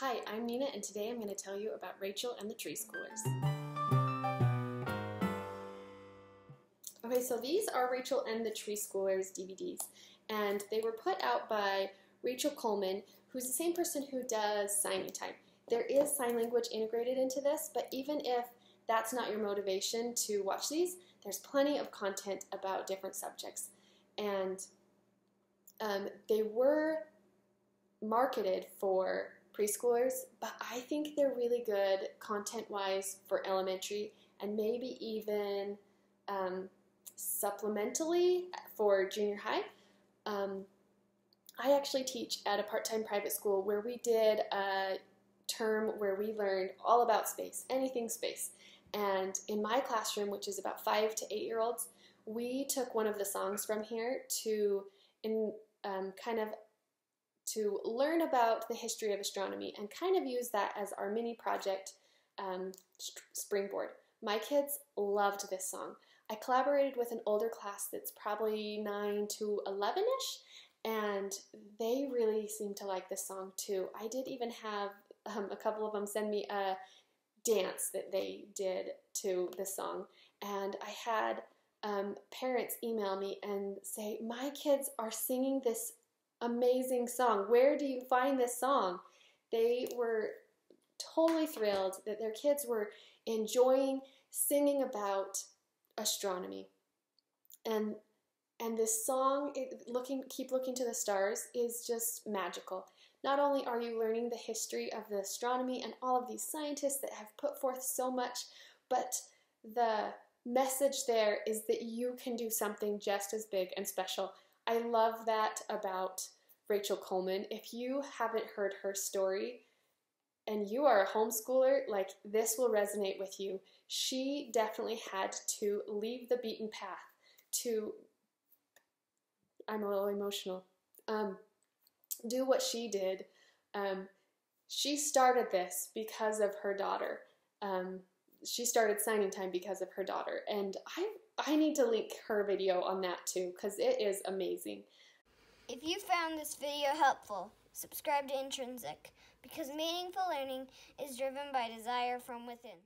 Hi, I'm Nina, and today I'm going to tell you about Rachel and the Tree Schoolers. Okay, so these are Rachel and the Tree Schoolers DVDs, and they were put out by Rachel Coleman, who's the same person who does Signing Time. There is sign language integrated into this, but even if that's not your motivation to watch these, there's plenty of content about different subjects. And um, they were marketed for preschoolers, but I think they're really good content wise for elementary and maybe even um, supplementally for junior high. Um, I actually teach at a part time private school where we did a term where we learned all about space, anything space. And in my classroom, which is about five to eight year olds, we took one of the songs from here to in, um, kind of to learn about the history of astronomy and kind of use that as our mini project um, springboard. My kids loved this song. I collaborated with an older class that's probably 9 to 11 ish, and they really seemed to like this song too. I did even have um, a couple of them send me a dance that they did to the song, and I had um, parents email me and say, My kids are singing this amazing song. Where do you find this song? They were totally thrilled that their kids were enjoying singing about astronomy. And and this song, it, looking keep looking to the stars, is just magical. Not only are you learning the history of the astronomy and all of these scientists that have put forth so much, but the message there is that you can do something just as big and special I love that about Rachel Coleman. If you haven't heard her story and you are a homeschooler, like this will resonate with you. She definitely had to leave the beaten path to, I'm a little emotional, um, do what she did. Um, she started this because of her daughter. Um, she started signing time because of her daughter. And I I need to link her video on that too because it is amazing. If you found this video helpful, subscribe to Intrinsic because meaningful learning is driven by desire from within.